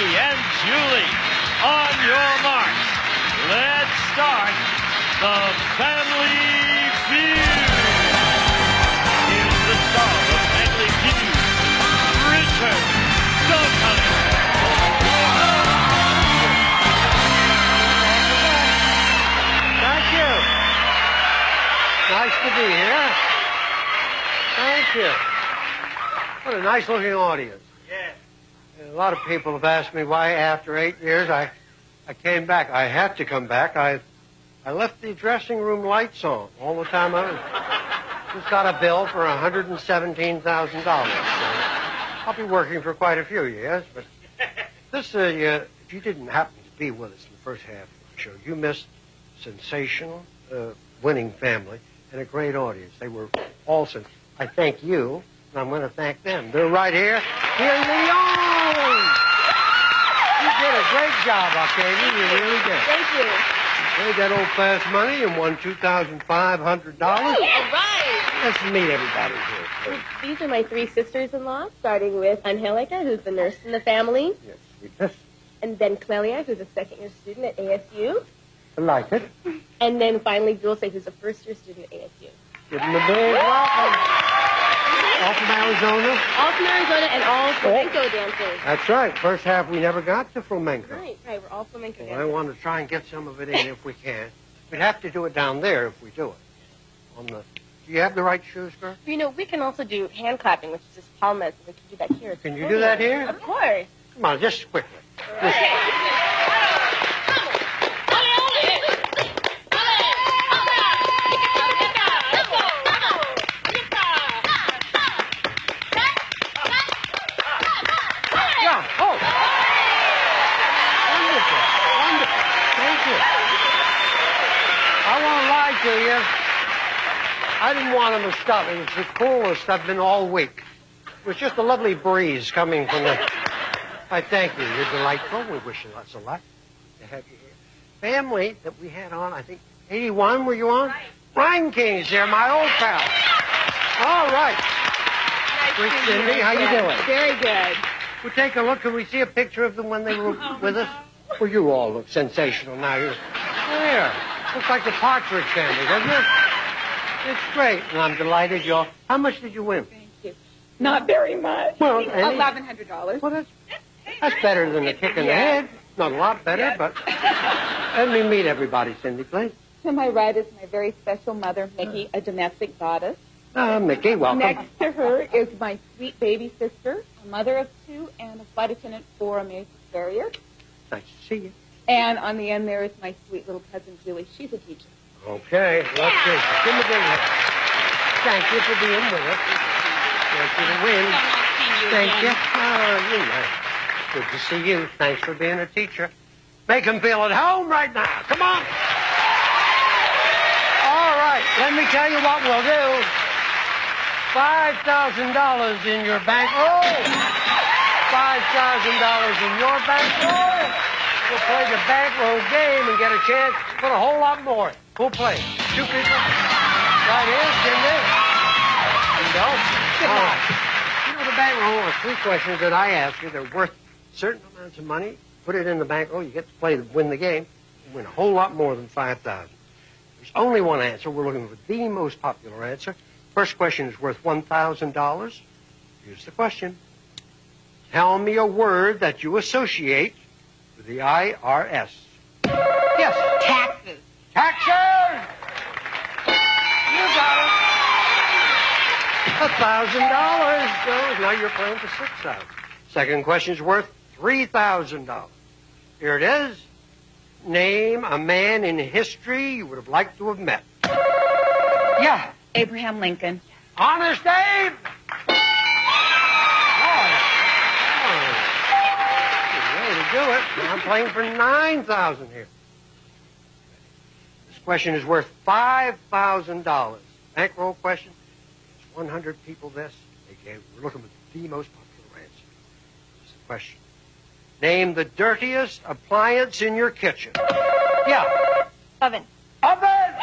Vicky, and Julie. On your marks. Let's start the Family Feud. Here's the star of Family Feud, Richard Dawson. Thank you. Nice to be here. Thank you. What a nice looking audience. A lot of people have asked me why after eight years I, I came back. I had to come back. I, I left the dressing room lights on all the time. I just got a bill for $117,000. So I'll be working for quite a few years, but this, uh, you, if you didn't happen to be with us in the first half of the show, you missed sensational, uh, winning family and a great audience. They were awesome. I thank you, and I'm going to thank them. They're right here, here in Lyon. You did a great job, Octavia. You really did. Thank you. They got old fast money and won two thousand five hundred dollars. All right. Let's meet everybody here. please. These are my three sisters-in-law, starting with Angelica, who's the nurse in the family, Yes, sweetness. and then Clelia, who's a second-year student at ASU, I like it. and then finally Dulce, who's a first-year student at ASU. Give them a big welcome. All from Arizona. All from Arizona and all oh. flamenco dancers. That's right. First half we never got to flamenco. Right, right. We're all flamenco Well, I want to try and get some of it in if we can. We'd have to do it down there if we do it. On the. Do you have the right shoes, girl? You know, we can also do hand clapping, which is just palmas. We can do that here. Can you do that here? Of course. Come on, just quickly. Yeah. I didn't want them to stop. It was the coolest I've been all week. It was just a lovely breeze coming from the. I thank you. You're delightful. We wish you lots of luck to have you here. Family that we had on, I think, 81 were you on? Right. Reinking's here, my old pal. All right. Nice Great, Cindy. How you doing? Very good. We'll take a look. Can we see a picture of them when they were oh, with us? Well, you all look sensational now. You're there. Looks like the Partridge family, doesn't it? It's great, and I'm delighted you all. How much did you win? Thank you. Not very much. Well, eleven hundred dollars. Well, that's, that's better than a kick in the head. Not a lot better, but let me meet everybody, Cindy, please. To my right is my very special mother, Mickey, a domestic goddess. Uh, Mickey, welcome. Next to her is my sweet baby sister, a mother of two, and a flight attendant for a Mason Carrier. Nice to see you. And on the end there is my sweet little cousin Julie. She's a teacher. Okay, let's see. Give me a big. Thank you for being with us. Thank you to win. Thank you. Oh, you know. Good to see you. Thanks for being a teacher. Make them feel at home right now. Come on. All right. Let me tell you what we'll do. $5,000 in your bank. Oh! $5,000 in your bankroll. Oh! We'll play the bankroll game and get a chance to put a whole lot more. Who'll play? Two people? Right here, Cindy? You don't? All right. You know, the bankroll are three questions that I ask you. They're worth certain amounts of money. Put it in the bankroll. Oh, you get to play to win the game. You win a whole lot more than 5000 There's only one answer. We're looking for the most popular answer. First question is worth $1,000. Here's the question. Tell me a word that you associate with the IRS. Yes. Taxes. Taxes! You got it. A thousand dollars. Now you're playing for six thousand. Second question's worth three thousand dollars. Here it is. Name a man in history you would have liked to have met. Yeah. Abraham Lincoln. Honest Abe! Boy. Boy. Way to do it. I'm playing for 9000 here. This question is worth $5,000. Bankroll question. There's 100 people this. They gave, we're looking for the most popular answer. Here's the question. Name the dirtiest appliance in your kitchen. Yeah. Oven. Oven! I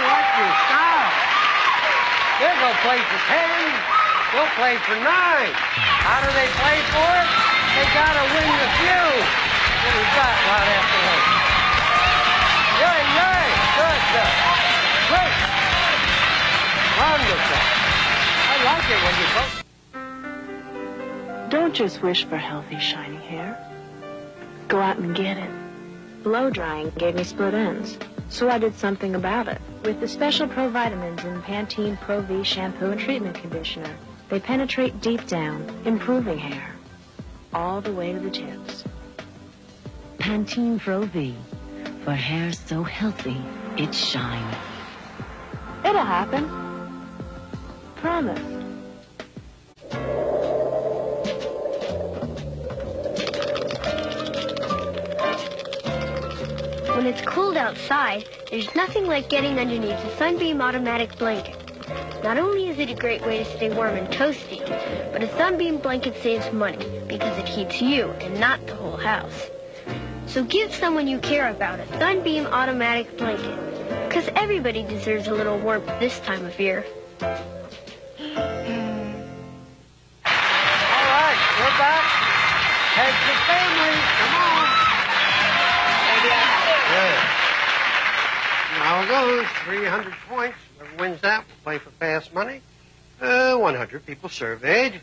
like your style. They'll go play for ten. They'll play for nine. How do they play for it? Right after lunch? Yay, yay! Good, good. Great. Wonderful. I like it when you both. Don't just wish for healthy, shiny hair. Go out and get it. Blow drying gave me split ends, so I did something about it. With the special Pro Vitamins in Pantene Pro V shampoo and treatment conditioner, they penetrate deep down, improving hair. All the way to the tips. Pantene Pro V. For hair so healthy, it shines. It'll happen. Promise. When it's cold outside, there's nothing like getting underneath a Sunbeam automatic blanket. Not only is it a great way to stay warm and toasty, but a Sunbeam blanket saves money because it heats you and not the whole house. So give someone you care about a Sunbeam automatic blanket, because everybody deserves a little warmth this time of year. All right, we're back. Head to family. Come on. Yeah. Now it goes. 300 points. Whoever wins that will play for fast money. Uh, 100 people surveyed.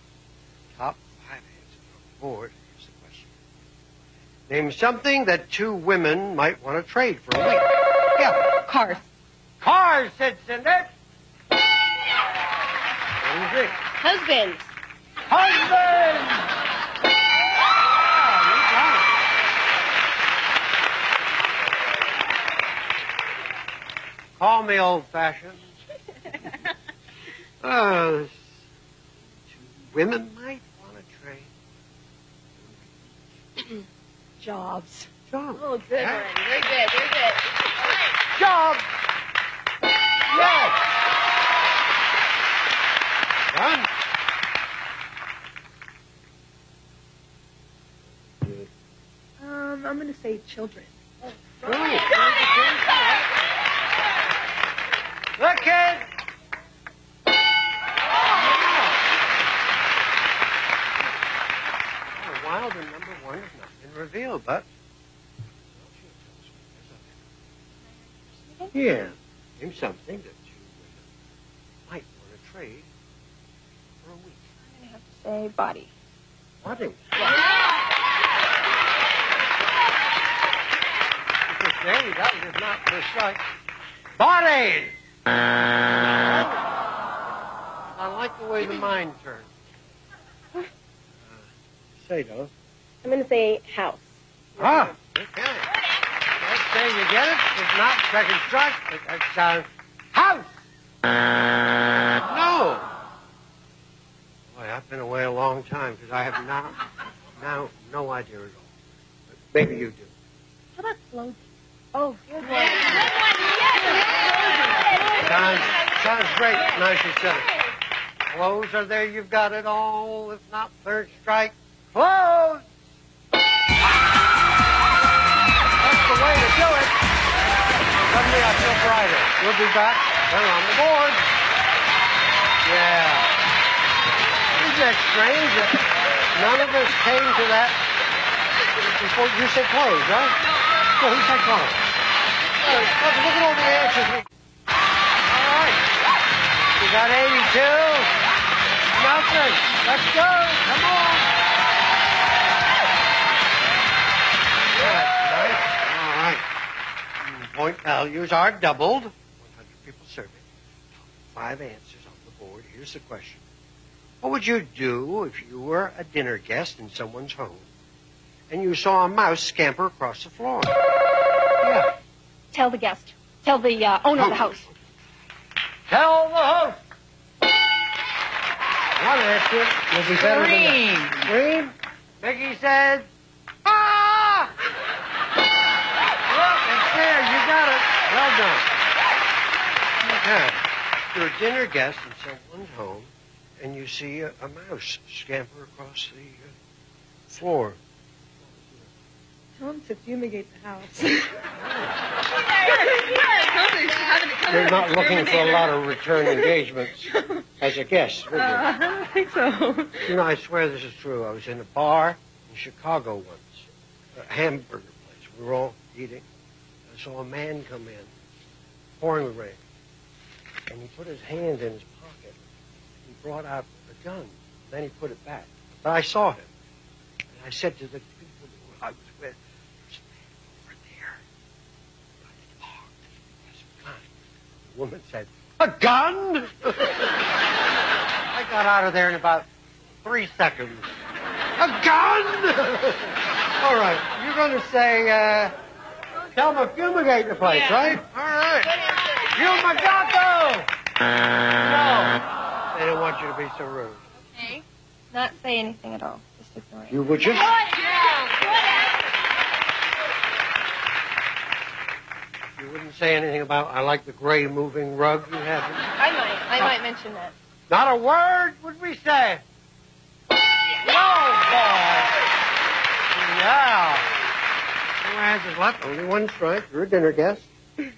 Top five answers on the board. Here's the question. Name something that two women might want to trade for a week. Yeah. Cars. Cars, said Cindy. What do you think? Husbands. Husband! Ah, you got it. Call me old fashioned. uh, two women might want to trade. Jobs. Job. Oh, good Yeah. one. Very good. Very good. Job. Yes. Done. Um, I'm going to say children. To have body. Nothing. There you go. It's not first strike. Body! I like the way the mind turns. Uh, say, though. I'm going to say house. Ah, okay. Let's say you get it. It's not second strike. But that's uh, house. No. I've been away a long time because I have now, now no idea at all. But maybe you do. How about clothing? Oh, good one. Sounds, sounds great. Nicely said it. Clothes are there. You've got it all. If not third strike, close. That's the way to do it. Suddenly I feel brighter. We'll be back. They're on the board. Yeah. That strange that none of us came to that before you said close, right? No, who said close? Look, look at all the answers we all right. We got 82. Nothing. Let's go. Come on. All right. Point values are doubled. 100 people surveyed. Five answers on the board. Here's the question. What would you do if you were a dinner guest in someone's home and you saw a mouse scamper across the floor? Yeah. Tell the guest. Tell the uh, owner of the house. Tell the host. One answer will be better than that. Scream. Mickey said, ah! Look, it's there. You got it. Well done. Okay. You're a dinner guest in someone's home, and you see a, a mouse scamper across the uh, floor. home to fumigate the house. You're not looking for a lot of return engagements as a guest, would you? Uh, I don't think so. You know, I swear this is true. I was in a bar in Chicago once, a hamburger place. We were all eating. I saw a man come in, pouring rain, and he put his hand in his pocket. He brought out a gun. Then he put it back. But I saw him. And I said to the people who I was with, there's a man over there. Got it locked. He has a gun. The woman said, a gun? I got out of there in about three seconds. A gun? All right, you're going to say, uh, tell them to fumigate the place, right? All right. Fumagato! No. They don't want you to be so rude. Okay. Not say anything at all. Just ignore it. You would you? You wouldn't say anything about, I like the gray moving rug you have. I might. I might mention that. Not a word would we say. No, boy. Yeah. No answers left. Only one strike. You're a dinner guest. You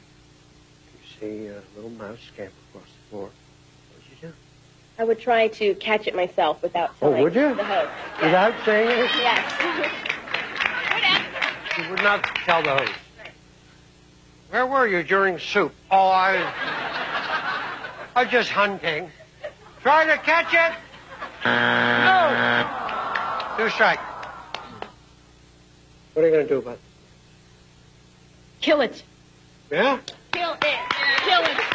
see a little mouse scamper across the floor. What'd you do? I would try to catch it myself without Oh, would you? the host. Without saying it? Yes. You would not tell the host. Where were you during soup? Oh, I was, I was just hunting. Trying to catch it? No. Two strike. What are you going to do about it? Kill it. Yeah? Kill it. Kill it.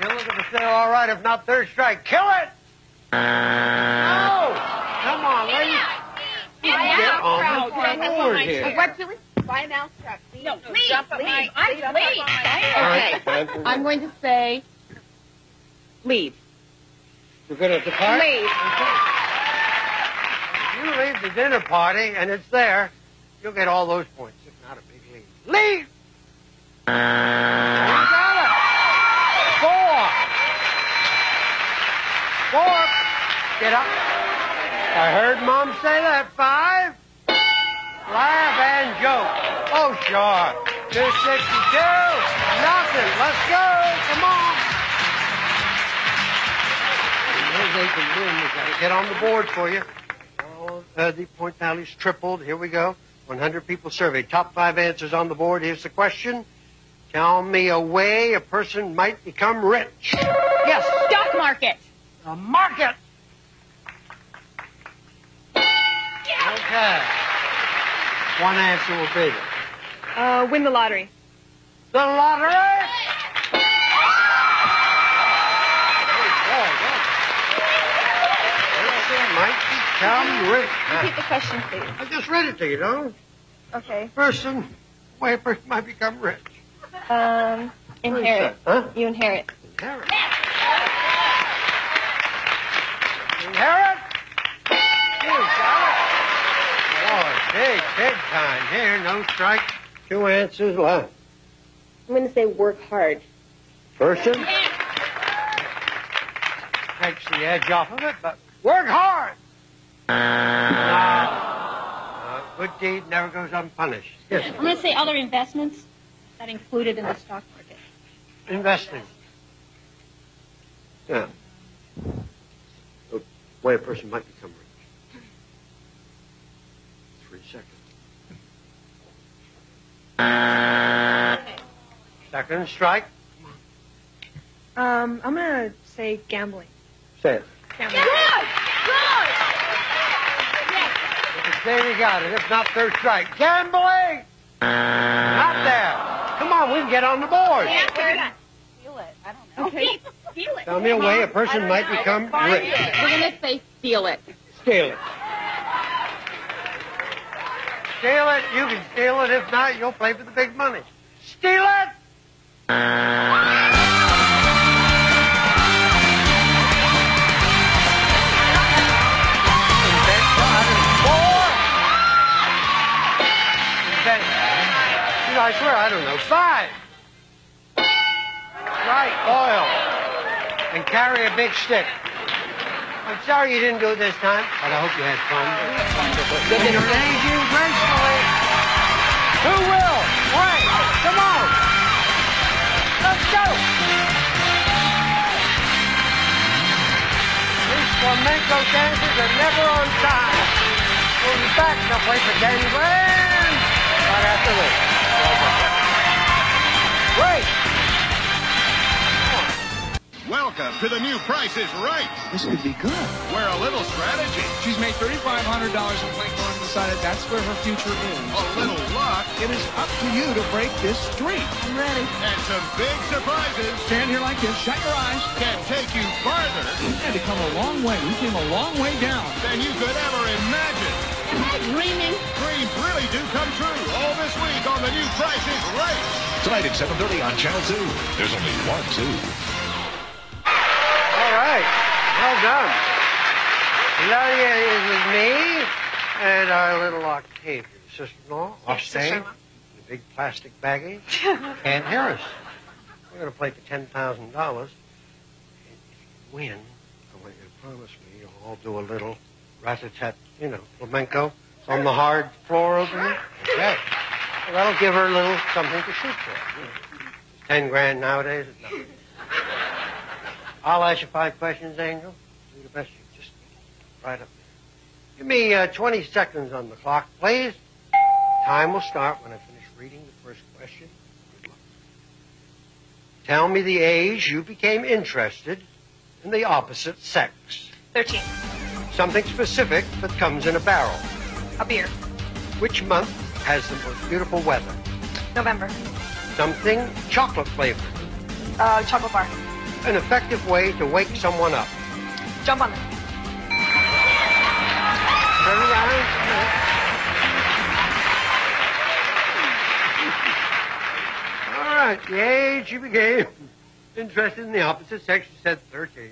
You look at the say, all right, if not third strike, kill it! No! Come on, ladies. Get on the board here. What, Julie? Buy a mousetrap. No, please, Jump up leave. my- I'm jump leave. Okay. right, time for- I'm going to say, leave. You're going to depart? Leave. You leave the dinner party and it's there, you'll get all those points, if not a big lead. Leave! You got it! Four! Four! Get up. I heard Mom say that. Five. Laugh and joke. Oh, sure. 262. Nothing. Let's go. Come on. Eight to win. Get on the board for you. Uh, the point tally's tripled. Here we go. 100 people surveyed. Top five answers on the board. Here's the question. Tell me a way a person might become rich. Yes. Stock market. The market. Okay. One answer will be Uh, win the lottery. the lottery. Person might become rich. Repeat the question, please. I just read it to you, don't Okay. Person, way a person might become rich. Um, inherit. Huh? You inherit. Inherit. Inherit. Big, big time here. No strike. Two answers left. I'm going to say work hard. Person takes the edge off of it, but work hard. No. Uh, good deed never goes unpunished. Yes, I'm going to say other investments that included in the stock market. investing. Yeah. The way a person might become rich. Three seconds. Second strike. Um, I'm gonna say gambling. Say it. Gambling. Davey got it. If not third strike. Gambling! Not there. Come on, we can get on the board. Steal it. I don't know. Okay. Steal it. Tell me a way a person might become rich. We're going to say steal it. Steal it. Steal it. You can steal it. If not, you'll play for the big money. Steal it! You I swear, I don't know. Five. Right, oil. And carry a big stick. I'm sorry you didn't do it this time, but I hope you had fun. Thank you gracefully. Who will? Wait, come on. Let's go. These flamenco dancers are never on time. We'll be back to play for Danny Grand to the new Price is Right. This could be good. Where a little strategy, She's made $3,500 in Plinko and decided that's where her future is. a little luck, It is up to you to break this streak. I'm ready. and some big surprises Stand here like this, shut your eyes. can take you farther We had to come a long way. We came a long way down. than you could ever imagine. Am I Dreaming. Dreams really do come true all this week on the new Price is Right. Tonight at 7.30 on Channel 2. There's only one 2. Right. Well done. Hilaria is with me and our little Octavia, sister-in-law, Austin, the big plastic baggie, and Harris. We're going to play for $10,000. And if you win, I want you to promise me you'll all do a little rat-a-tat, you know, flamenco on the hard floor over here. Okay. Well, that'll give her a little something to shoot for. You know. Ten grand nowadays is nothing. I'll ask you five questions, Angel. Do the best you just right up there. Give me uh, 20 seconds on the clock, please. Time will start when I finish reading the first question. Good luck. Tell me the age you became interested in the opposite sex. 13. Something specific that comes in a barrel. A beer. Which month has the most beautiful weather? November. Something chocolate flavored. Uh, chocolate bar. An effective way to wake someone up. Jump on them. Turn around. All right, the age you became interested in the opposite sex, you said 13.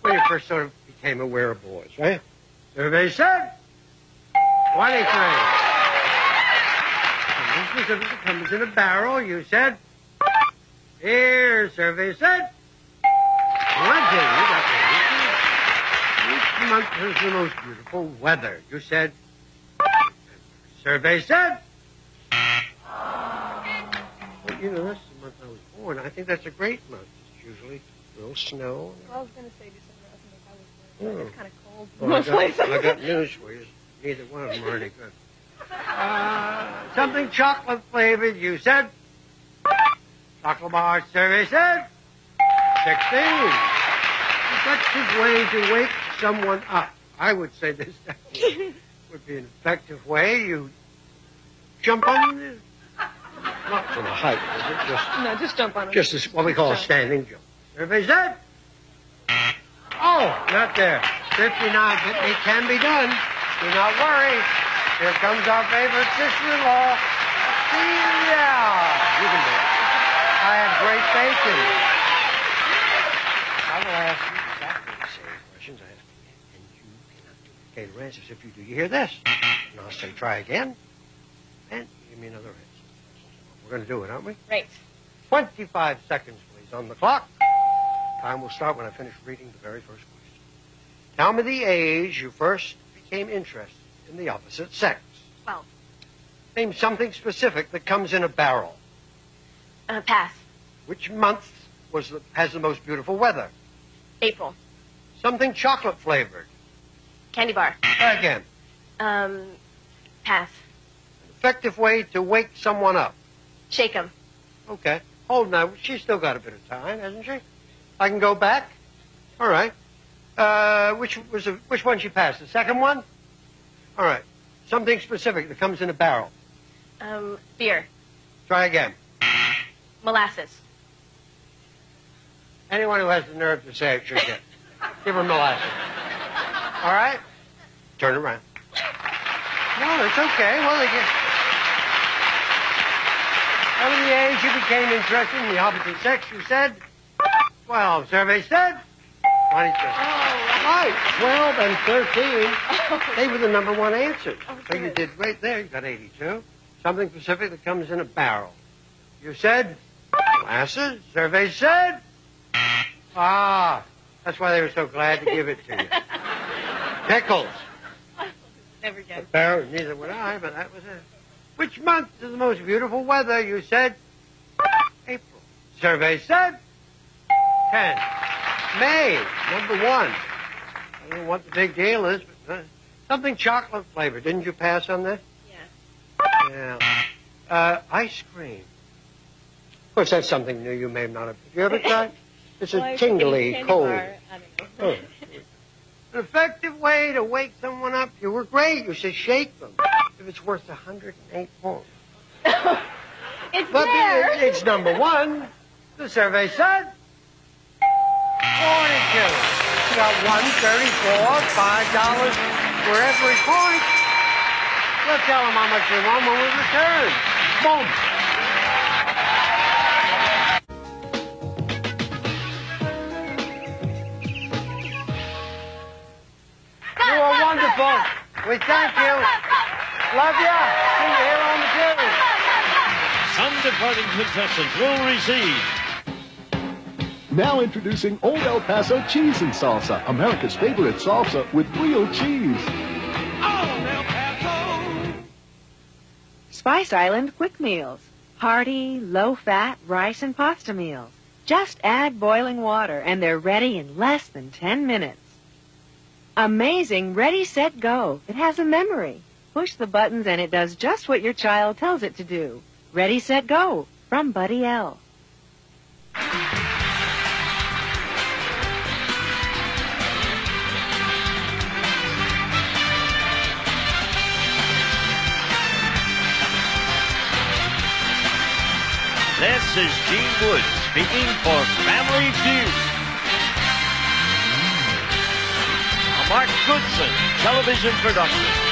When you first sort of became aware of boys, right? Survey said 23. Something specific that comes in a barrel, you said. Here, survey said. 20. You got the Which month has the most beautiful weather? You said. Survey said. Well, you know, that's the month I was born. I think that's a great month. It's usually a little snow. I was going to say December. I think I was Oh. It's kind of cold. Well, I, got. I got news for you. Neither one of them are any good. Uh, something chocolate flavored, you said. Chocolate bar survey said. 16. Effective way to wake someone up. I would say this would be an effective way. You jump on the, not from a height, is it? Just No, just jump on them. just as what we call a standing jump. Everybody said? Oh, not there. 59. It, it can be done. Do not worry. Here comes our favorite sister-in-law, Celia. You can do it. I have great faith in you. I will ask you exactly the same questions I asked you, and you cannot duplicate her answers. If you do, you hear this. And I'll say, try again, and give me another answer. We're going to do it, aren't we? Right. 25 seconds, please, on the clock. Time will start when I finish reading the very first question. Tell me the age you first became interested in the opposite sex. Twelve. Name something specific that comes in a barrel. Uh, pass. Which month was the, has the most beautiful weather? April. Something chocolate flavored. Candy bar. Try again. Um, pass. Effective way to wake someone up. Shake Shake 'em. Okay. Hold now. She's still got a bit of time, hasn't she? I can go back. All right. Uh, which was the, which one she passed? The second one. All right. Something specific that comes in a barrel. Um, beer. Try again. Molasses. Anyone who has the nerve to say it should get. Give her molasses. All right. Turn around. No, it's okay. Well, they get. Me the age you became interested in the opposite sex, you said? 12. Survey said? 22. Right. 12 and 13. They were the number one answers. Oh, so you did great there. You got 82. Something specific that comes in a barrel. You said? Molasses. Survey said? Ah. That's why they were so glad to give it to you. pickles. Never guessed. Apparently, neither would I, but that was it. Which month is the most beautiful weather? You said April. Survey said 10. May, number one. I don't know what the big deal is, but uh, something chocolate flavored. Didn't you pass on that? Yeah. Yeah. Uh, ice cream. Of course, that's something new you may not have. You ever tried? It's a Well, I was tingly, cold. candy bar. I don't know. Oh. An effective way to wake someone up. You were great. You should shake them. If it's worth 108 points. It's But there. it- it's number one. The survey said 42. You got 134, five dollars for every point. We'll tell them how much you won when we return. Boom. Wonderful. We thank you. Love ya. See you here on the tube. Some departing contestants will receive Now introducing Old El Paso Cheese and Salsa, America's favorite salsa with real cheese. Old El Paso. Spice Island Quick Meals. Hearty, low-fat rice and pasta meals. Just add boiling water and they're ready in less than 10 minutes. Amazing Ready, Set, Go. It has a memory. Push the buttons and it does just what your child tells it to do. Ready, Set, Go from Buddy L. This is Gene Wood speaking for Family Feud. Mark Goodson television production.